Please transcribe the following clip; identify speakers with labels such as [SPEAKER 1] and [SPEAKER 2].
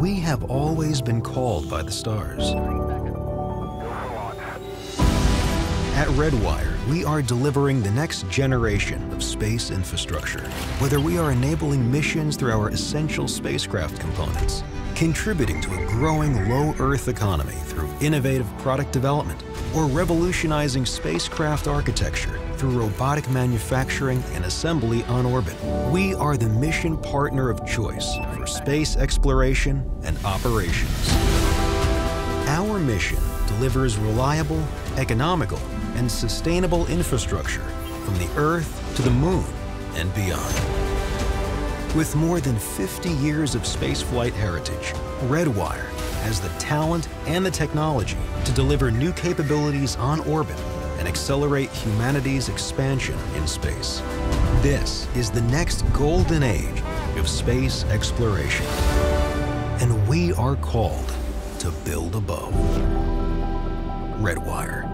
[SPEAKER 1] we have always been called by the stars. At Redwire, we are delivering the next generation of space infrastructure. Whether we are enabling missions through our essential spacecraft components, contributing to a growing low Earth economy through innovative product development, or revolutionizing spacecraft architecture through robotic manufacturing and assembly on orbit. We are the mission partner of choice for space exploration and operations. Our mission delivers reliable, economical, and sustainable infrastructure from the Earth to the Moon and beyond. With more than 50 years of spaceflight heritage, Redwire has the talent and the technology to deliver new capabilities on orbit and accelerate humanity's expansion in space. This is the next golden age of space exploration. And we are called to build above. Redwire.